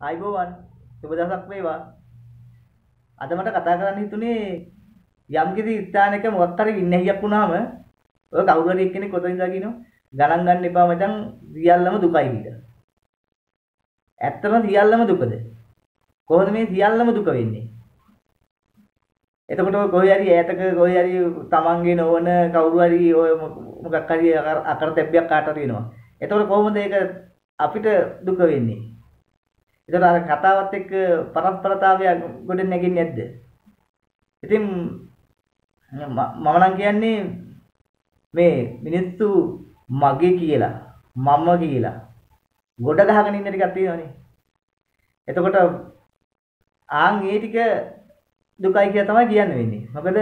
ආයිබෝවන් සුබ දවසක් වේවා. අද මට කතා කරන්න හිතුනේ යම්කිසි ස්ථානයක මොකක් හරි වින්නැහියක් වුණාම ඔය කවුරු හරි එක්කෙනෙක් ඔතන ඉඳලා කියනවා ගණන් ගන්න එපා මචං සියල්ලම දුකයි කියලා. ඇත්තම සියල්ලම දුකද? කොහොමද මේ සියල්ලම දුක වෙන්නේ? එතකොට ඔය කොහේ හරි ඈතක කොහේ හරි තමන්ගේ නොවන කවුරු හරි ඔය මොකක් හරි අකර තැබ්බයක් කාට හරි වෙනවා. එතකොට කොහොමද ඒක අපිට දුක වෙන්නේ? එතකොට අර කතාවත් එක්ක පරස්පරතාවය ගොඩ නැගින්නේ නැද්ද? ඉතින් මම නම් කියන්නේ මේ මිනිස්සු මගේ කියලා මම කියලා ගොඩ ගහගෙන ඉන්න ටිකක් තියෙනවනේ. එතකොට ආන් ඒ ටික දුකයි කියලා තමයි කියන්න වෙන්නේ. මොකද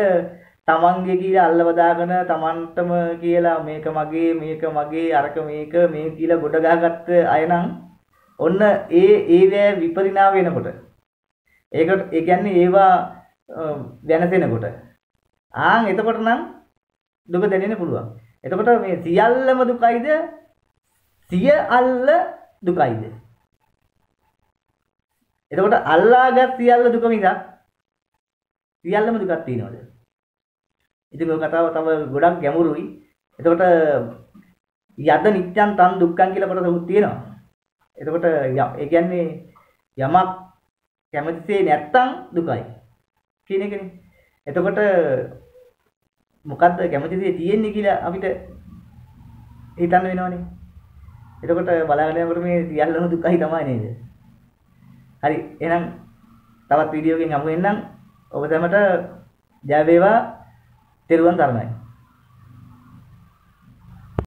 තමන්ගේ කියලා අල්ලව දාගෙන තමන්ටම කියලා මේක මගේ මේක මගේ අරක මේක මේ කියලා ගොඩ ගහගත්ත අය නම් ඔන්න ඒ ඒවැ විපරිණාම වෙනකොට ඒකට ඒ කියන්නේ ඒවා වෙනසෙනකොට ආන් එතකොට නම් දුක දැනෙන්න පුළුවන්. එතකොට මේ සියල්ලම දුකයිද? සිය අල්ල දුකයිද? එතකොට අල්ලාගත් සියල්ල දුක මිසක් සියල්ලම දුකක් තියෙනවද? ඉතින් ඔය කතාව තව ගොඩක් ගැඹුරුයි. එතකොට යද නිත්‍යං තන් දුක්ඛං කියලා කොටසක් තියෙනවා. එතකොට ඒ කියන්නේ යමක් කැමතිසේ නැත්තම් දුකයි කියන එකනේ. එතකොට මොකද්ද කැමතිසේ තියෙන්නේ කියලා අපිට හිතන්න වෙනවනේ. එතකොට බලාගෙන යනකොට මේ සියල්ලම දුකයි තමයි නේද? හරි එහෙනම් තවත් වීඩියෝ එකකින් හමු වෙන්නම්. ඔබ සැමට ජය වේවා. තෙරුවන් සරණයි.